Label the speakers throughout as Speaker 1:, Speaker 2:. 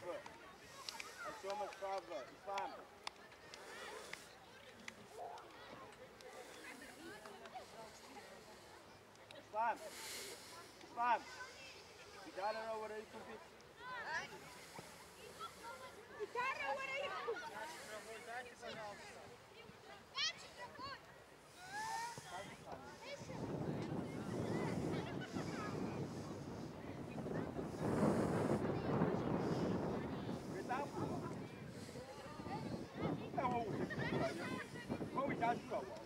Speaker 1: cover. And so much cover. Islam. Islam. Islam. إدارة
Speaker 2: ورايكم في
Speaker 3: إدارة ورايكم Chicago.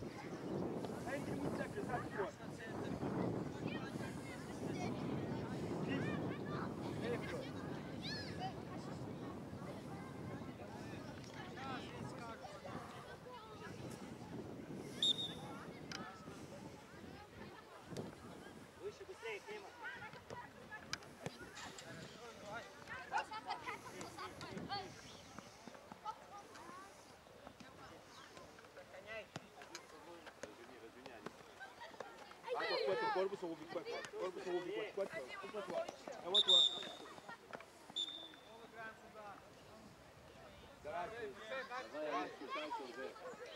Speaker 1: Corpo sou o bico, corpo sou o bico, corpo sou É o outro.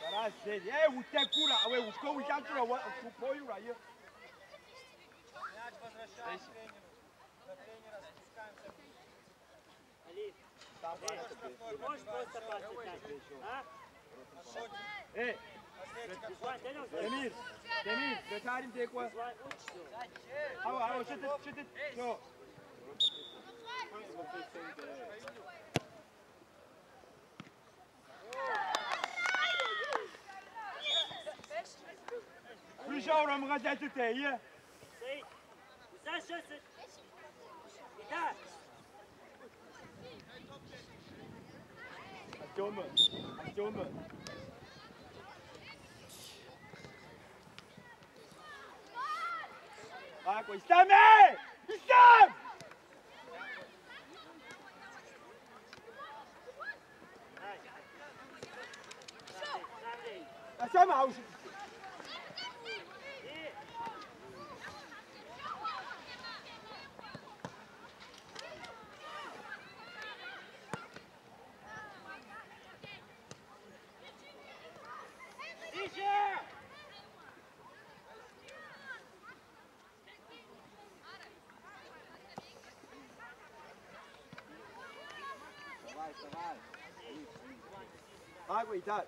Speaker 1: Garage, eh, у тебя кура, а вы у кого я кура, у купою район.
Speaker 4: Мяч возвращаем тренеру. На тренера спускаемся.
Speaker 3: Али,
Speaker 1: Там,
Speaker 3: ты можешь просто пасать а?
Speaker 1: Эй,
Speaker 3: Вань, дай нам
Speaker 1: Demir, Demir, götüreyim diye koy.
Speaker 3: Вань, учишься.
Speaker 1: Hava, hava, çıtıt, çıtıt. Yo. Пришел магазин тут, е.
Speaker 3: Саид, Саша, Саша. Итак,
Speaker 1: Артема, Está
Speaker 3: me.
Speaker 1: Istam! Sama, Auschwitz.
Speaker 3: ويتال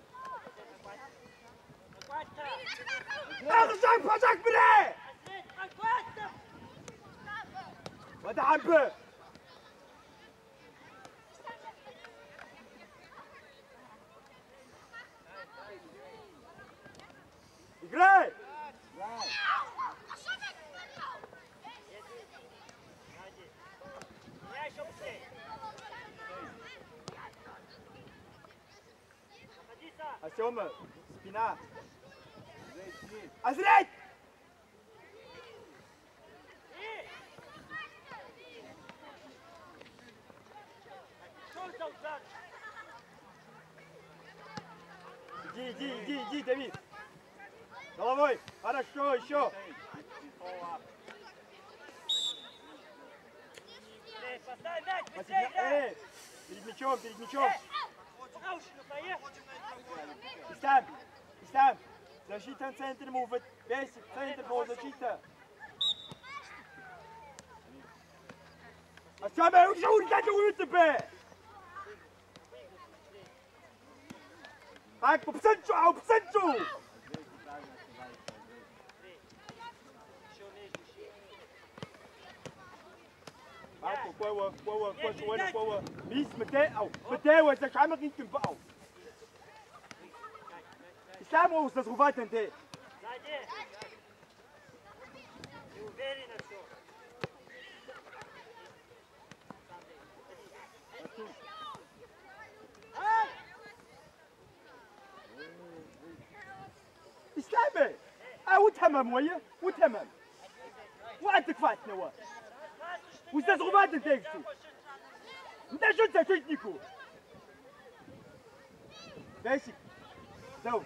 Speaker 3: هذا شايف فجاك
Speaker 1: Артема, спина.
Speaker 3: Удар?
Speaker 1: Иди, иди, иди, иди, Давид. Головой. Хорошо, еще.
Speaker 3: Поставь мяч, быстрее!
Speaker 1: Перед мячом, перед мячом.
Speaker 3: Эй!
Speaker 1: centrum hoef deze Wees centrum voor de schieten. Als jij mij
Speaker 3: ook zo dat
Speaker 1: je uit bent. Kijk, op centrum, op centrum. Marco, boa, boa, boa, Joana, boa. Miss, Mateo, Mateo, essa chama que a gente tem pau.
Speaker 3: Estamos, estás roubando, entende?
Speaker 1: استعمل آه وتمام وياه وتهمم وعندك فات نواف وزاد غباد انت يكتو انت شو انت تجنيكو ماشي دور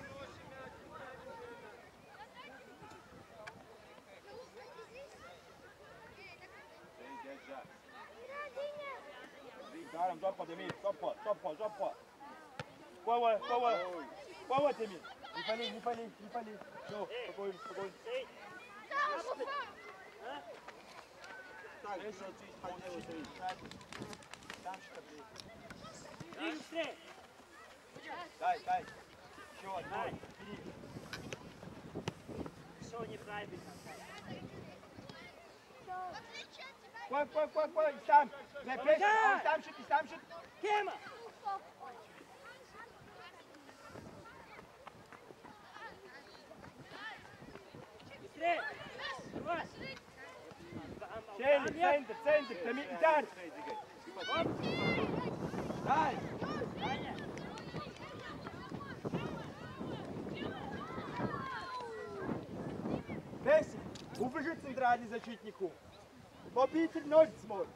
Speaker 1: Arem, жопа, Демид, жопа, жопа, жопа. Вова, Вова, Вова, Демид. Не пали, не пали, не пали. Все, спокойно, спокойно.
Speaker 3: Ей,
Speaker 4: Так, що ці ходили стоїть. Там що ти.
Speaker 3: ближе, быстрее.
Speaker 1: Дай, дай. Еще, дай. Бери.
Speaker 3: Все неправильно.
Speaker 1: Кой, кой, кой, кой, сам. Не, пеш,
Speaker 3: Помогай!
Speaker 1: сам шут, сам шут.
Speaker 3: Кема! Быстрее! Давай!
Speaker 1: Центр, центр, центр. Демид, идар. Дай.
Speaker 3: Аня!
Speaker 1: Месси, убежи центральный защитнику. Побите ноль смотр.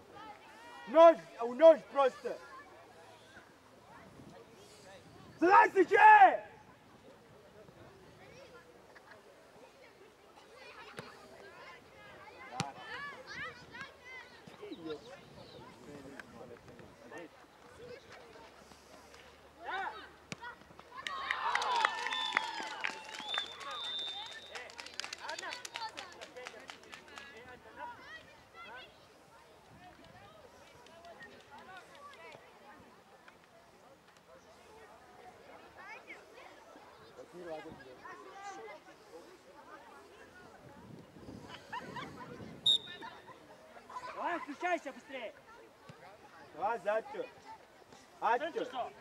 Speaker 1: Ноль, а у ноль просто. Здравствуйте!
Speaker 3: Давай, включайся быстрее! Центр
Speaker 1: Атю.
Speaker 3: что?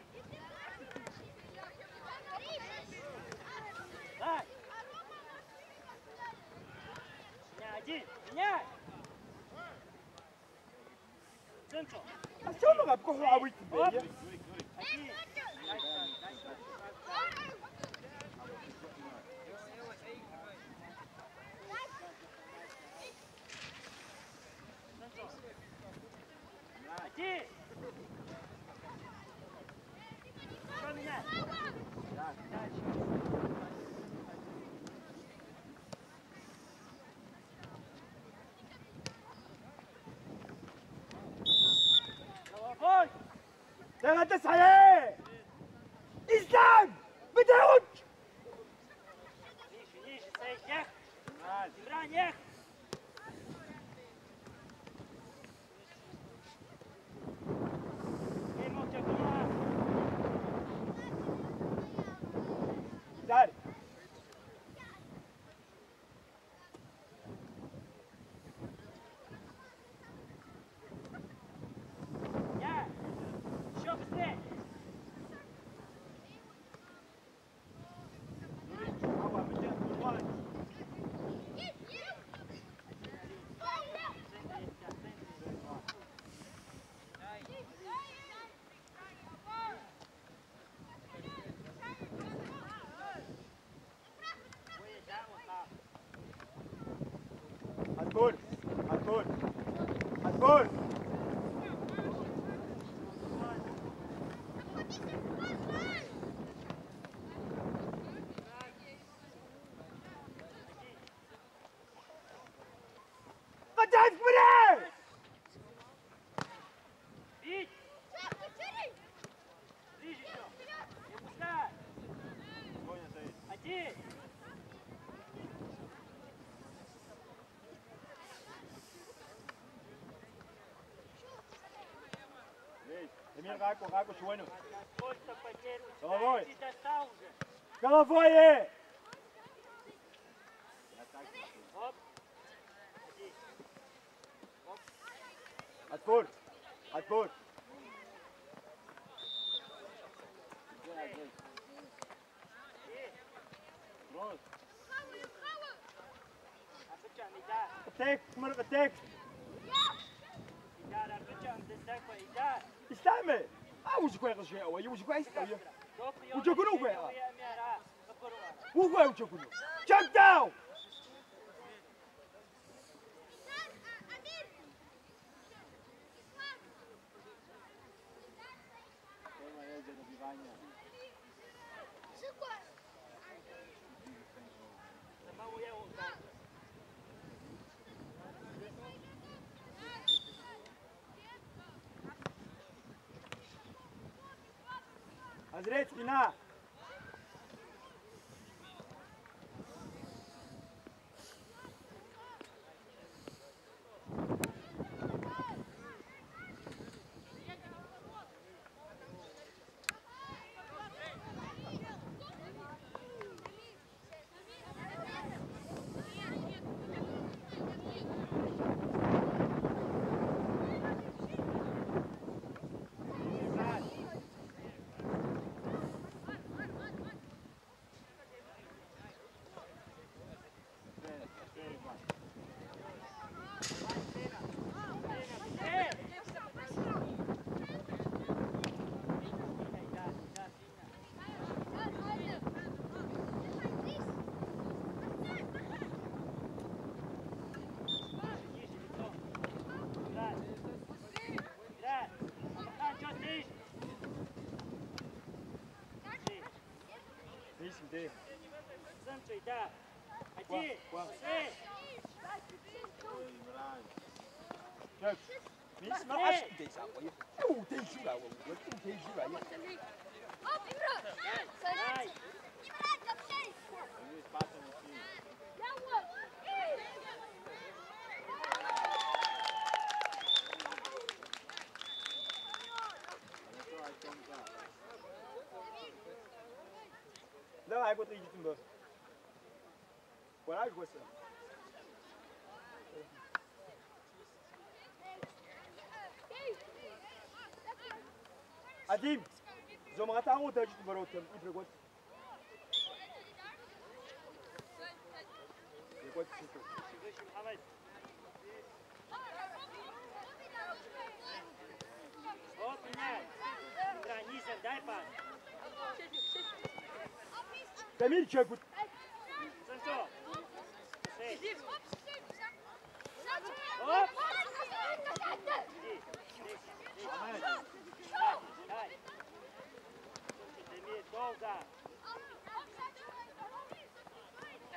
Speaker 3: Дай! Меня один! Меня! Центр!
Speaker 1: А что мы
Speaker 3: Оп!
Speaker 1: бля?
Speaker 3: Один! Haji, oh. Rajko, Rajko s vojnu. Головой.
Speaker 1: Головой
Speaker 3: е!
Speaker 1: Отбор. Отбор.
Speaker 3: Bravo,
Speaker 1: bravo. o que é
Speaker 3: o guegas aí.
Speaker 1: O que é guega. O guega
Speaker 3: o jogo não.
Speaker 1: À direita, Pinar. ти.
Speaker 3: Центр, да. Один,
Speaker 1: Ква, ква.
Speaker 3: шесть.
Speaker 1: Kijk, Mies, maar als je deze aan je. Oeh, deze wel. Oeh, deze wel.
Speaker 2: Op, Imran!
Speaker 3: Дай.
Speaker 2: Imran, dat
Speaker 1: Давай, вот иди туда. Voilà, je vois ça. Адим, зомгата у дажит воротам и пригод. Пригод сюда.
Speaker 3: Выше, Мухаммед. Вот, меняй. Игра, низом, дай пас. Дай. Демир, долго.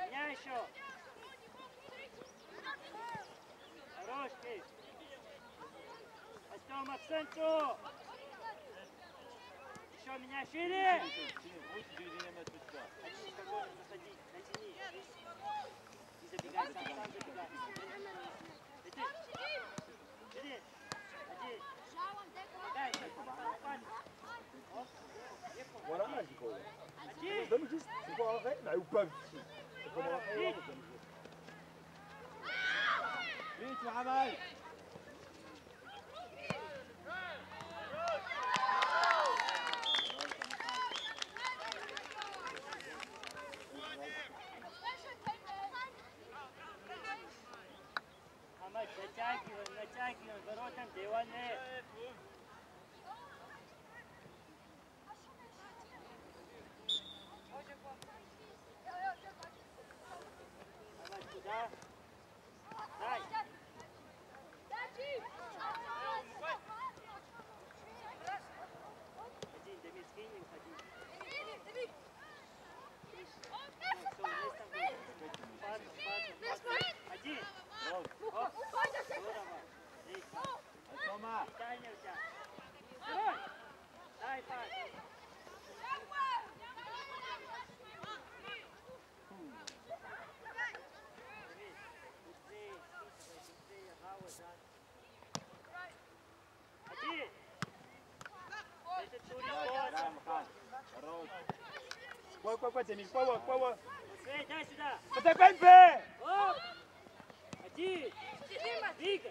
Speaker 3: Меня еще. Хорош, ты. Артема к центру. Еще меня шире.
Speaker 4: ولا انا
Speaker 1: عندي كوره قدامي جست شوفوا على خير لا
Speaker 3: يبقى شوفوا على
Speaker 1: خير ليش وعمل Kwa
Speaker 3: kwa kwa Jamil,
Speaker 4: kwa
Speaker 3: wa, kwa wa. Vem, dá,
Speaker 4: dá. Até bem pé.
Speaker 3: Ó. Aqui.
Speaker 4: Briga.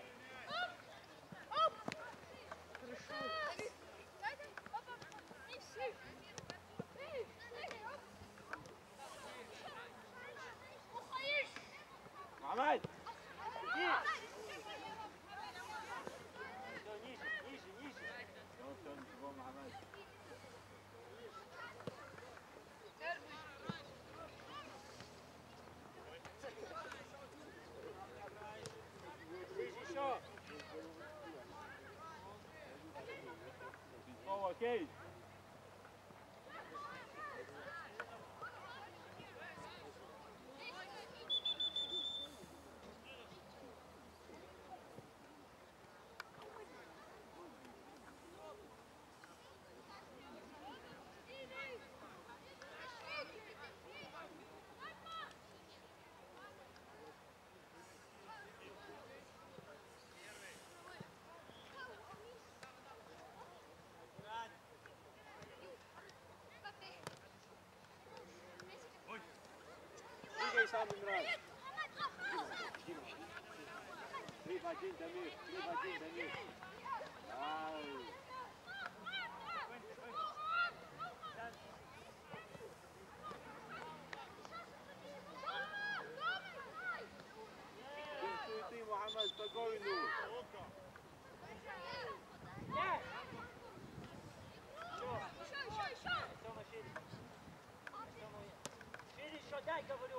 Speaker 4: Okay. самый нравится. Три в один, Дамир, три в один, Дамир. Ай. Ты, Мухаммад, спокойно.
Speaker 3: Еще, еще, еще. Еще, еще. Еще, еще, дай, говорю.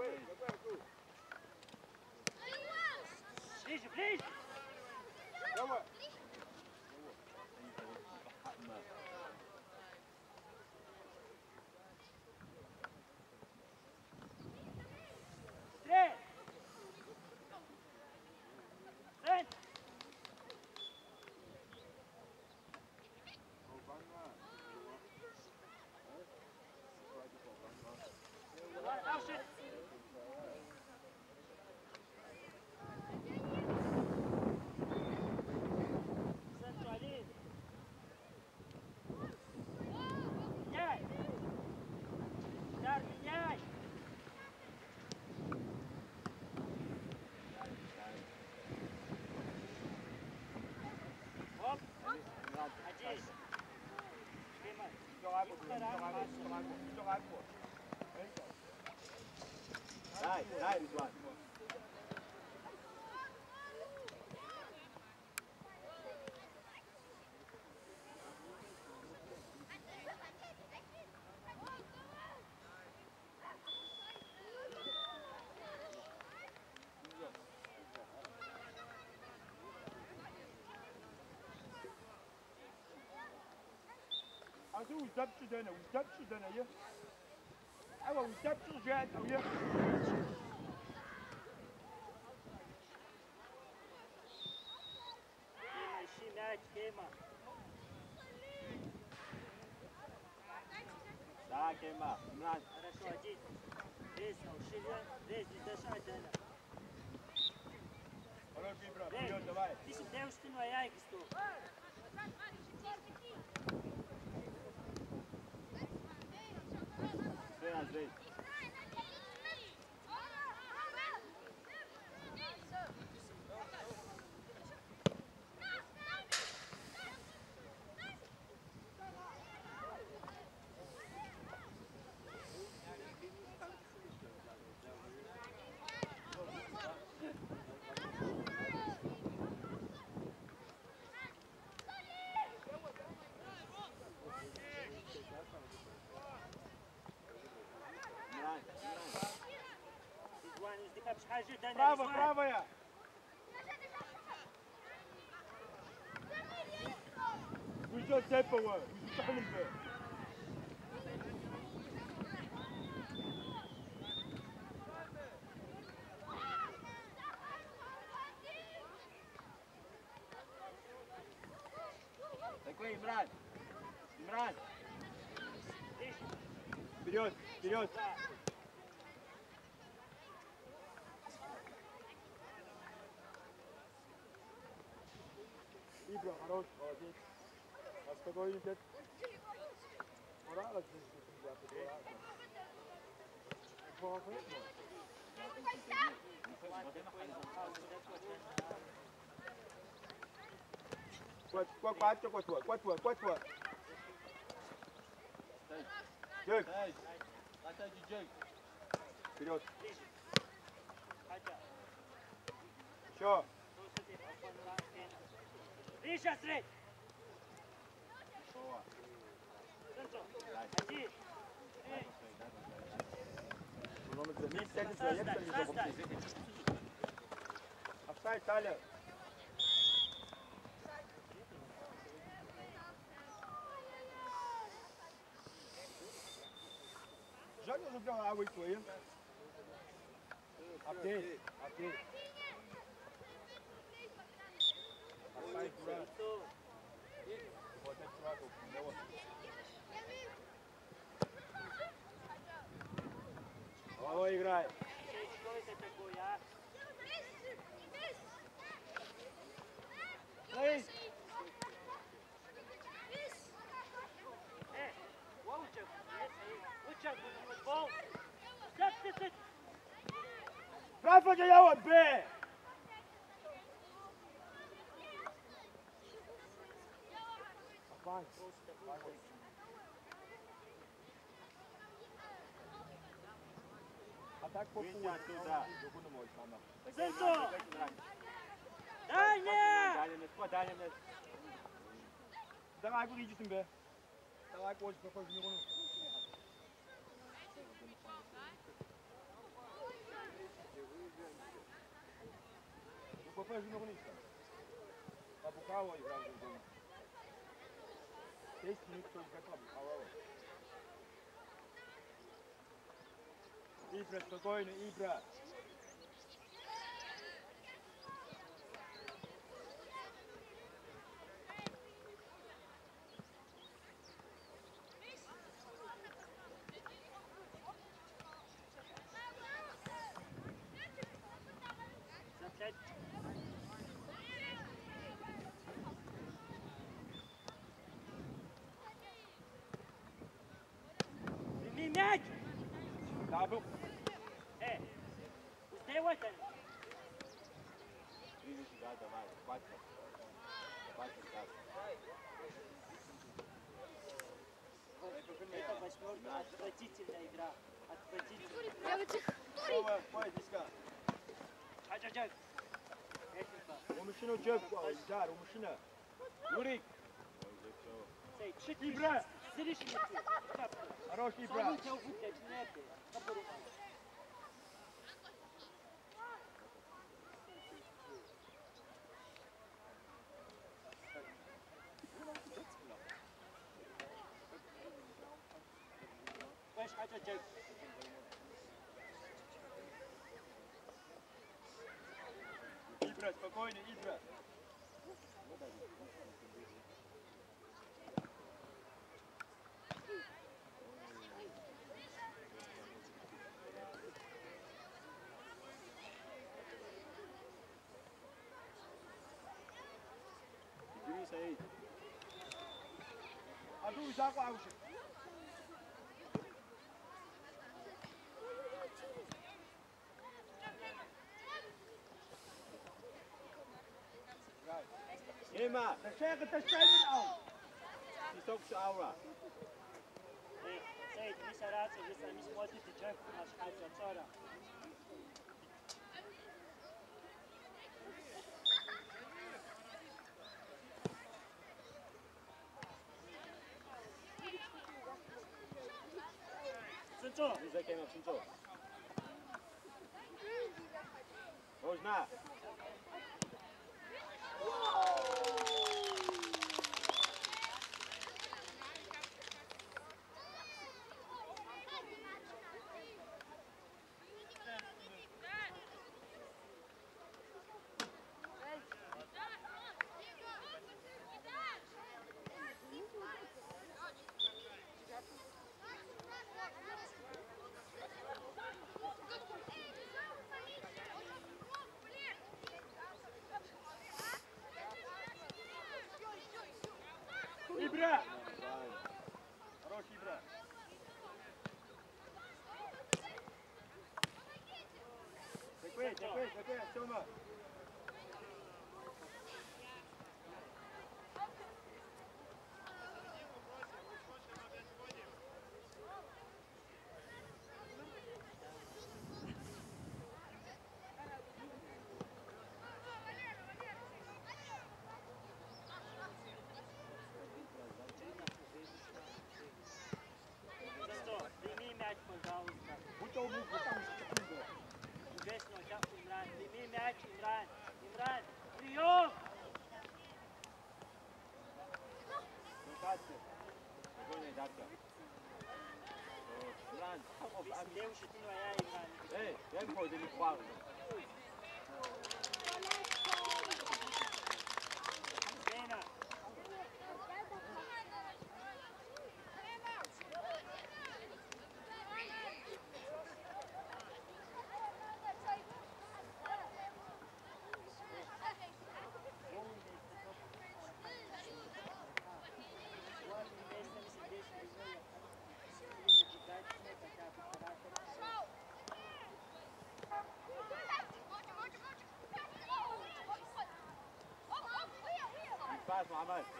Speaker 4: property. Nein, nein,
Speaker 1: Mann. Ты дана, узапчи дана я. Ава узапчи жать, я.
Speaker 3: Кема, ищи мяч, Кема.
Speaker 4: Да, Кема. Имран.
Speaker 3: Хорошо, один. Лезь, ушиля. Лезь, не дышай, Дэна.
Speaker 1: Хорош, Ибра,
Speaker 3: Лезь.
Speaker 1: вперед, давай.
Speaker 3: Ти си девщина, а я ги Andrés. Подожди, Даня,
Speaker 1: Право, правая. Уйдет Цепова, уйдет Цепова. А дед. Моралес, я подумал. Quạt, quạt, quạt cho quạt tuổi, quạt tuổi, quạt tuổi. Джек,
Speaker 4: Джек.
Speaker 1: вперед. Еще.
Speaker 3: Ближе, средь. Центру.
Speaker 4: Дай.
Speaker 3: Один. Эй.
Speaker 1: Номер за месяц, я не
Speaker 3: Состай,
Speaker 1: знаю, я не
Speaker 3: состай.
Speaker 1: знаю. Оставь, Таля. Жаль, я забрал Bravo, igraj. Ej!
Speaker 4: E, uçak,
Speaker 3: uçak bu
Speaker 4: futbol. Sat, sat, sat.
Speaker 1: Bravo, Jajawa, be! Fine. tak popuła. Zinto! Danie! Danie mnie! Dawaj, go idzie tym be. Dawaj, go idzie, pokoju nie runu. Pokoju nie runu.
Speaker 3: Papukało i wraz
Speaker 1: z tym.
Speaker 3: Jest nikt, kto jest
Speaker 4: gotowy. Halo. Ibra, spokojno, Ibra. Net!
Speaker 3: Это восьмерка, отвратительная игра. Отвратительная.
Speaker 4: Я в этих...
Speaker 3: Турик! O
Speaker 1: machine job dar, o machine.
Speaker 3: Юрик. Ibra. Хороший
Speaker 1: Ибра.
Speaker 3: uzağa avşı. Emma, dan zeg
Speaker 4: het, dan spijt het
Speaker 3: al. Die is ook zijn
Speaker 4: aura. Zeg, mi se radi. Można,
Speaker 3: Cincio. Ei, opnieuw zit hij nou jij, 麻
Speaker 4: 烦。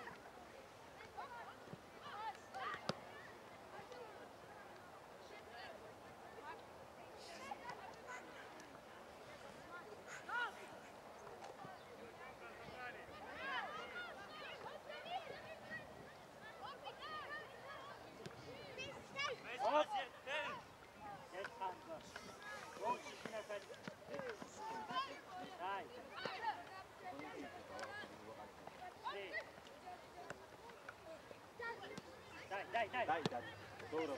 Speaker 4: Dai,
Speaker 3: dai, dai.
Speaker 4: Dai, dai. Dobro.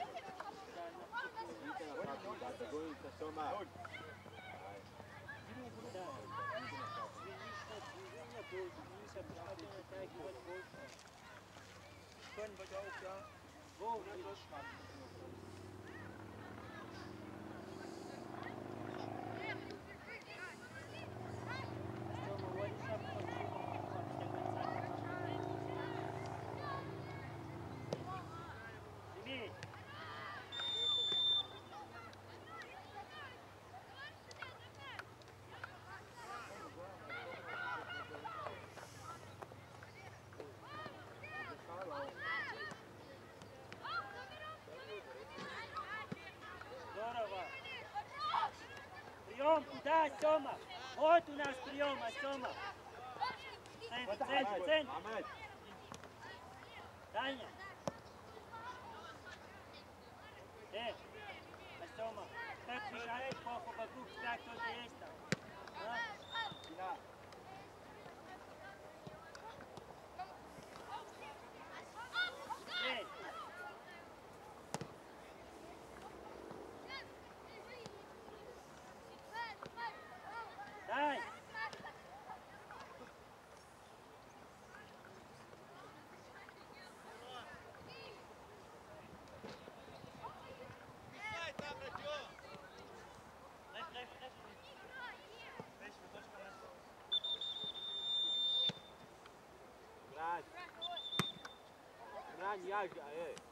Speaker 4: Idite
Speaker 3: napad, dajte, Прием, куда, Сёма? Вот у нас прием, а Сёма. Центр, центр, центр.
Speaker 4: Ahmet. 你爱选哎。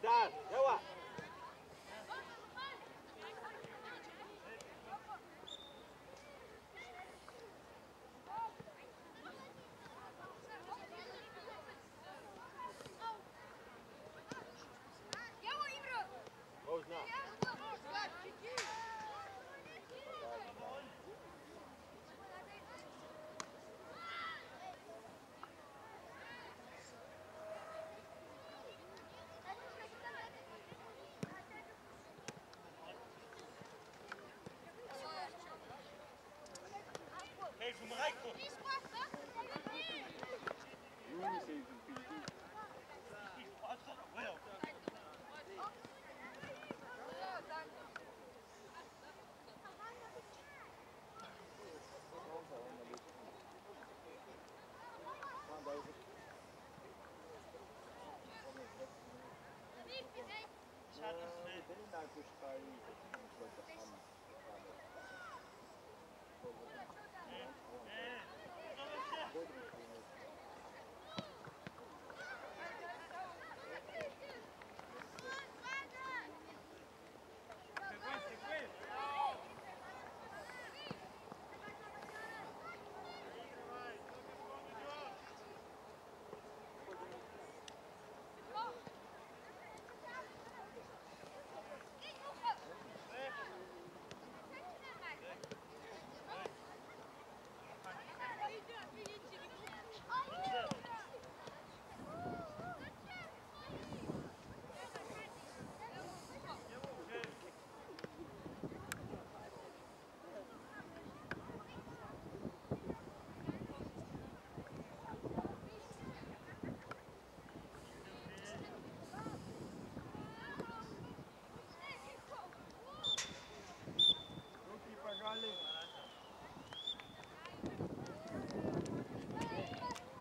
Speaker 4: Dad. Go up. Ich bin da gespannt.